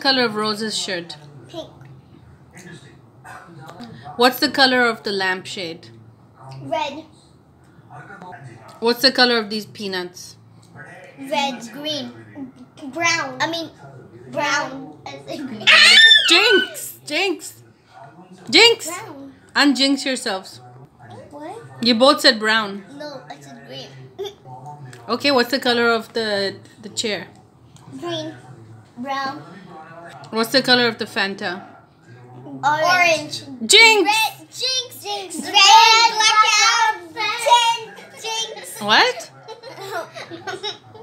Color of Rose's shirt. Pink. What's the color of the lampshade? Red. What's the color of these peanuts? Red. Green. Brown. I mean, brown. I said green. Jinx! Jinx! Jinx! Brown. Unjinx yourselves. What? You both said brown. No, I said green. Okay, what's the color of the the chair? Green. Brown. What's the color of the Fanta? Orange. Orange. Jinx. Red, jinx. Jinx. Red, blackout. Jinx. What?